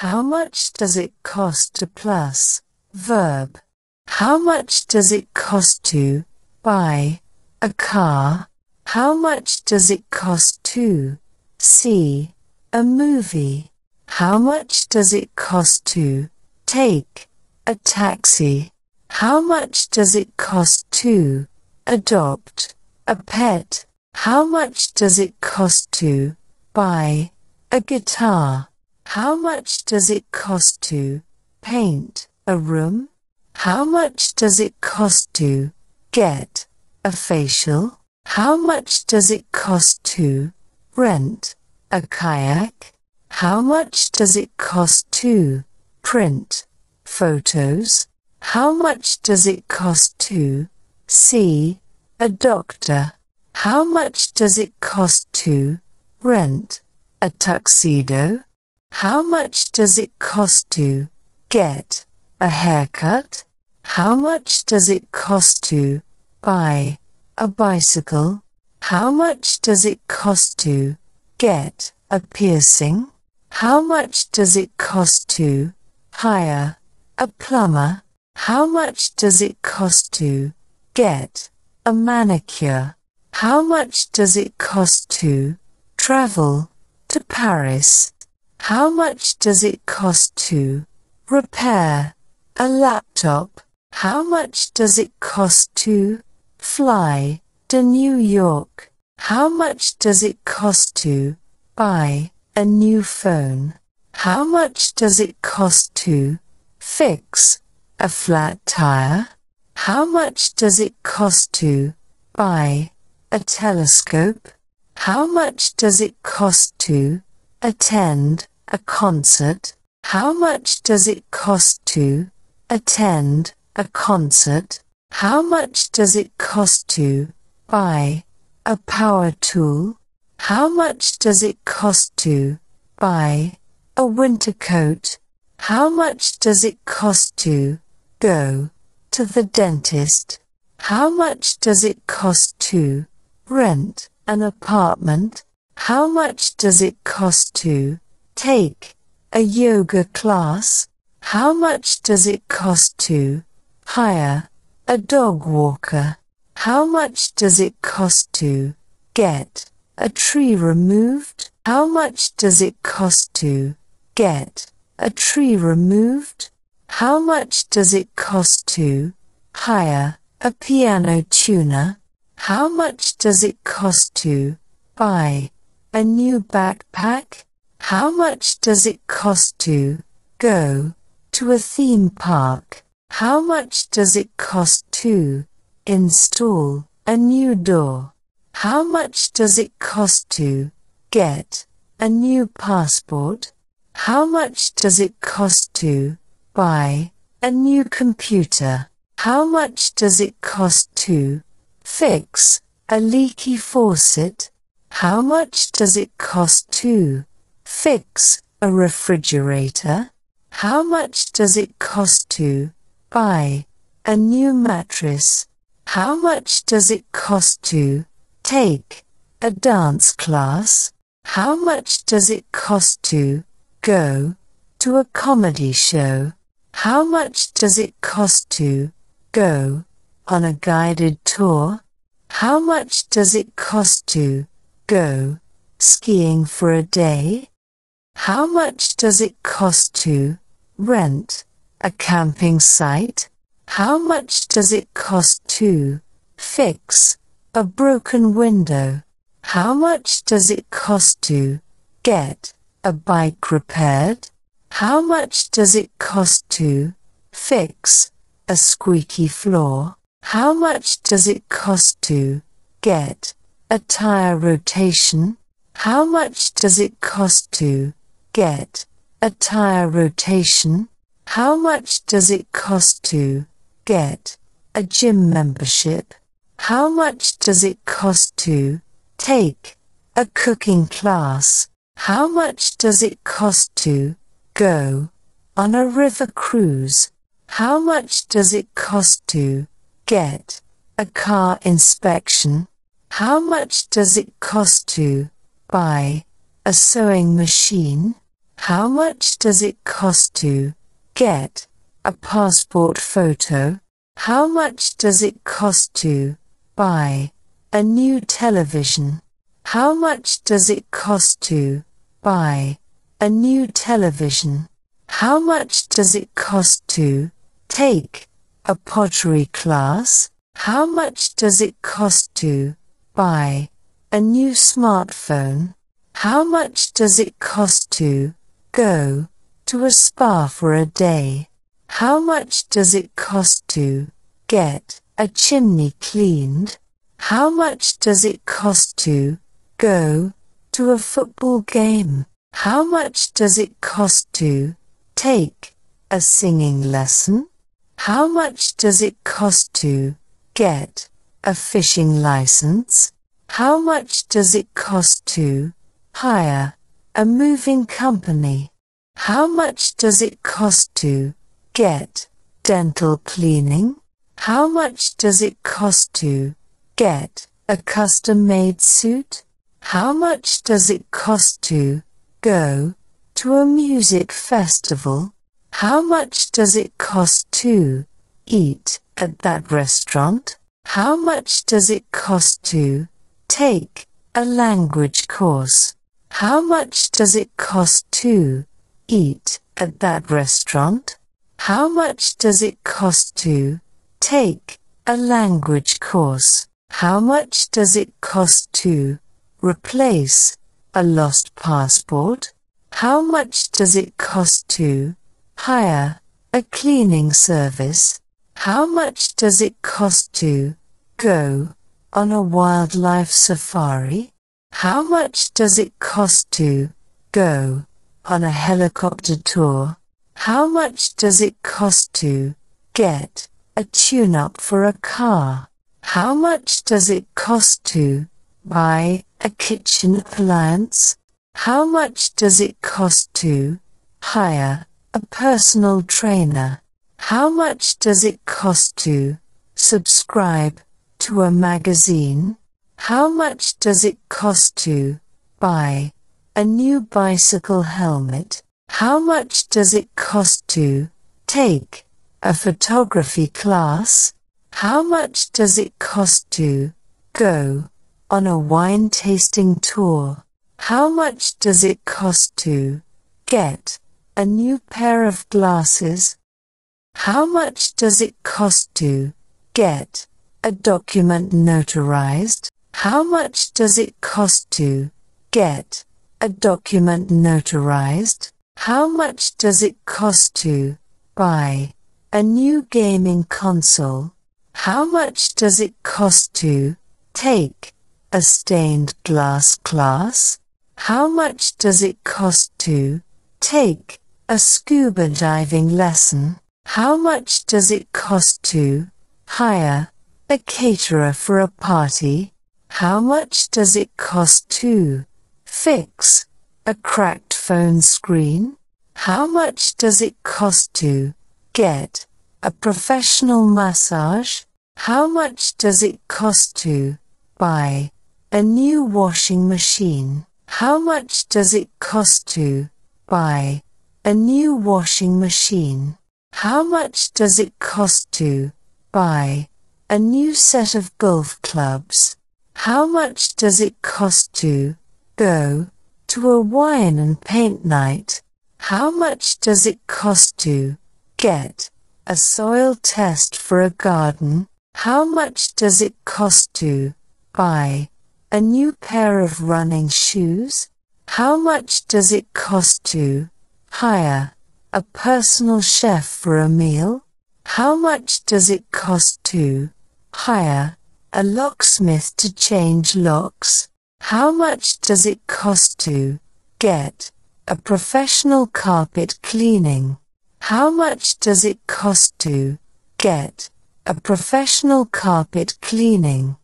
How much does it cost to plus? Verb. How much does it cost to buy a car? How much does it cost to see a movie? How much does it cost to take a taxi? How much does it cost to adopt a pet? How much does it cost to buy a guitar? How much does it cost to paint a room? How much does it cost to get a facial? How much does it cost to rent a kayak? How much does it cost to print photos? How much does it cost to see a doctor? How much does it cost to rent a tuxedo? How much does it cost to get a haircut? How much does it cost to buy a bicycle? How much does it cost to get a piercing? How much does it cost to hire a plumber? How much does it cost to get a manicure? How much does it cost to travel to Paris? How much does it cost to repair a laptop? How much does it cost to fly to New York? How much does it cost to buy a new phone? How much does it cost to fix a flat tire? How much does it cost to buy a telescope? How much does it cost to attend a concert? How much does it cost to attend a concert? How much does it cost to buy a power tool? How much does it cost to buy a winter coat? How much does it cost to go to the dentist? How much does it cost to rent an apartment? How much does it cost to take a yoga class? How much does it cost to hire a dog walker? How much does it cost to get a tree removed? How much does it cost to get a tree removed? How much does it cost to hire a piano tuner? How much does it cost to buy a new backpack? How much does it cost to go to a theme park? How much does it cost to install a new door? How much does it cost to get a new passport? How much does it cost to buy a new computer? How much does it cost to fix a leaky faucet? How much does it cost to fix a refrigerator? How much does it cost to buy a new mattress? How much does it cost to take a dance class? How much does it cost to go to a comedy show? How much does it cost to go on a guided tour? How much does it cost to go skiing for a day? How much does it cost to rent a camping site? How much does it cost to fix a broken window? How much does it cost to get a bike repaired? How much does it cost to fix a squeaky floor? How much does it cost to get a tire rotation? How much does it cost to get a tire rotation? How much does it cost to get a gym membership? How much does it cost to take a cooking class? How much does it cost to go on a river cruise? How much does it cost to get a car inspection? How much does it cost to buy a sewing machine? How much does it cost to get a passport photo? How much does it cost to buy a new television? How much does it cost to buy a new television? How much does it cost to take a pottery class? How much does it cost to buy a new smartphone? How much does it cost to go to a spa for a day? How much does it cost to get a chimney cleaned? How much does it cost to go to a football game? How much does it cost to take a singing lesson? How much does it cost to get a fishing license? How much does it cost to hire a moving company? How much does it cost to get dental cleaning? How much does it cost to get a custom made suit? How much does it cost to go to a music festival? How much does it cost to eat at that restaurant? How much does it cost to take a language course? How much does it cost to eat at that restaurant? How much does it cost to take a language course? How much does it cost to replace a lost passport? How much does it cost to hire a cleaning service? How much does it cost to go on a wildlife safari? How much does it cost to go on a helicopter tour? How much does it cost to get a tune-up for a car? How much does it cost to buy a kitchen appliance? How much does it cost to hire a personal trainer? How much does it cost to subscribe to a magazine? How much does it cost to buy a new bicycle helmet? How much does it cost to take a photography class? How much does it cost to go on a wine tasting tour? How much does it cost to get a new pair of glasses? How much does it cost to get a document notarized? How much does it cost to get a document notarized? How much does it cost to buy a new gaming console? How much does it cost to take a stained glass class? How much does it cost to take a scuba diving lesson? How much does it cost to hire a caterer for a party? How much does it cost to fix a cracked phone screen? How much does it cost to get a professional massage? How much does it cost to buy a new washing machine? How much does it cost to buy a new washing machine? How much does it cost to buy a new set of golf clubs? How much does it cost to go to a wine and paint night? How much does it cost to get a soil test for a garden? How much does it cost to buy a new pair of running shoes? How much does it cost to hire a personal chef for a meal? How much does it cost to hire a locksmith to change locks? How much does it cost to get a professional carpet cleaning? How much does it cost to get a professional carpet cleaning?